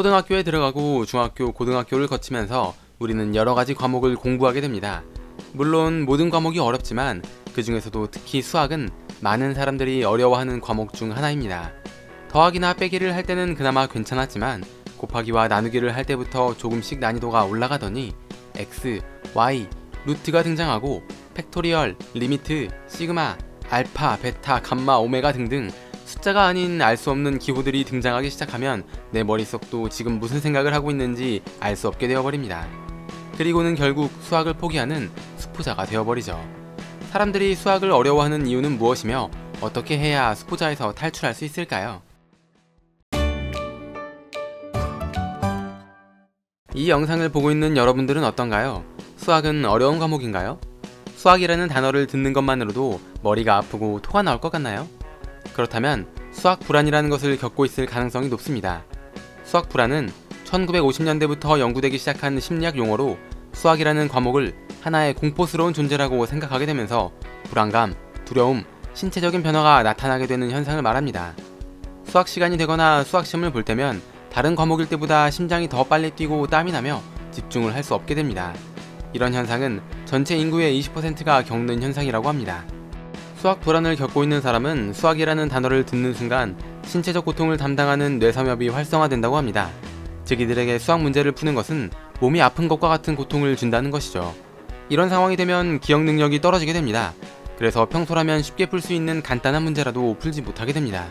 초등학교에 들어가고 중학교, 고등학교를 거치면서 우리는 여러 가지 과목을 공부하게 됩니다. 물론 모든 과목이 어렵지만 그 중에서도 특히 수학은 많은 사람들이 어려워하는 과목 중 하나입니다. 더하기나 빼기를 할 때는 그나마 괜찮았지만 곱하기와 나누기를 할 때부터 조금씩 난이도가 올라가더니 x, y, 루트가 등장하고 팩토리얼, limit, 시그마, 알파, 베타, 감마, 오메가 등등 숫자가 아닌 알 수 없는 기호들이 등장하기 시작하면 내 머릿속도 지금 무슨 생각을 하고 있는지 알 수 없게 되어버립니다. 그리고는 결국 수학을 포기하는 수포자가 되어버리죠. 사람들이 수학을 어려워하는 이유는 무엇이며 어떻게 해야 수포자에서 탈출할 수 있을까요? 이 영상을 보고 있는 여러분들은 어떤가요? 수학은 어려운 과목인가요? 수학이라는 단어를 듣는 것만으로도 머리가 아프고 토가 나올 것 같나요? 그렇다면 수학 불안이라는 것을 겪고 있을 가능성이 높습니다. 수학 불안은 1950년대부터 연구되기 시작한 심리학 용어로 수학이라는 과목을 하나의 공포스러운 존재라고 생각하게 되면서 불안감, 두려움, 신체적인 변화가 나타나게 되는 현상을 말합니다. 수학 시간이 되거나 수학 시험을 볼 때면 다른 과목일 때보다 심장이 더 빨리 뛰고 땀이 나며 집중을 할 수 없게 됩니다. 이런 현상은 전체 인구의 20%가 겪는 현상이라고 합니다. 수학 불안을 겪고 있는 사람은 수학이라는 단어를 듣는 순간 신체적 고통을 담당하는 뇌섬엽이 활성화된다고 합니다. 즉 이들에게 수학 문제를 푸는 것은 몸이 아픈 것과 같은 고통을 준다는 것이죠. 이런 상황이 되면 기억 능력이 떨어지게 됩니다. 그래서 평소라면 쉽게 풀 수 있는 간단한 문제라도 풀지 못하게 됩니다.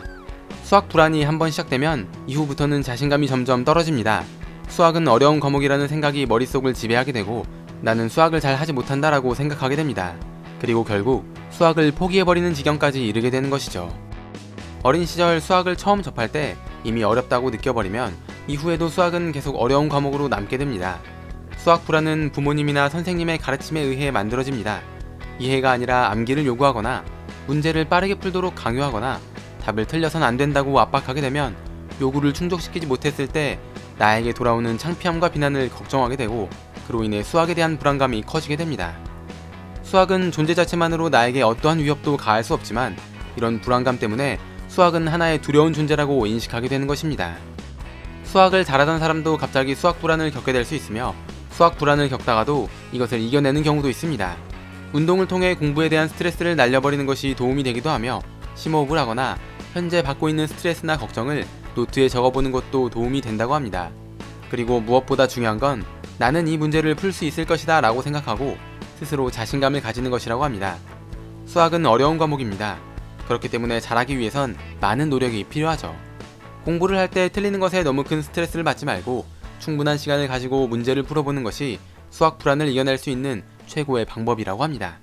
수학 불안이 한번 시작되면 이후부터는 자신감이 점점 떨어집니다. 수학은 어려운 과목이라는 생각이 머릿속을 지배하게 되고 나는 수학을 잘 하지 못한다라고 생각하게 됩니다. 그리고 결국 수학을 포기해버리는 지경까지 이르게 되는 것이죠. 어린 시절 수학을 처음 접할 때 이미 어렵다고 느껴버리면 이후에도 수학은 계속 어려운 과목으로 남게 됩니다. 수학 불안은 부모님이나 선생님의 가르침에 의해 만들어집니다. 이해가 아니라 암기를 요구하거나 문제를 빠르게 풀도록 강요하거나 답을 틀려선 안 된다고 압박하게 되면 요구를 충족시키지 못했을 때 나에게 돌아오는 창피함과 비난을 걱정하게 되고 그로 인해 수학에 대한 불안감이 커지게 됩니다. 수학은 존재 자체만으로 나에게 어떠한 위협도 가할 수 없지만 이런 불안감 때문에 수학은 하나의 두려운 존재라고 인식하게 되는 것입니다. 수학을 잘하던 사람도 갑자기 수학 불안을 겪게 될 수 있으며 수학 불안을 겪다가도 이것을 이겨내는 경우도 있습니다. 운동을 통해 공부에 대한 스트레스를 날려버리는 것이 도움이 되기도 하며 심호흡을 하거나 현재 받고 있는 스트레스나 걱정을 노트에 적어보는 것도 도움이 된다고 합니다. 그리고 무엇보다 중요한 건 나는 이 문제를 풀 수 있을 것이다 라고 생각하고 스스로 자신감을 가지는 것이라고 합니다. 수학은 어려운 과목입니다. 그렇기 때문에 잘하기 위해선 많은 노력이 필요하죠. 공부를 할 때 틀리는 것에 너무 큰 스트레스를 받지 말고 충분한 시간을 가지고 문제를 풀어보는 것이 수학 불안을 이겨낼 수 있는 최고의 방법이라고 합니다.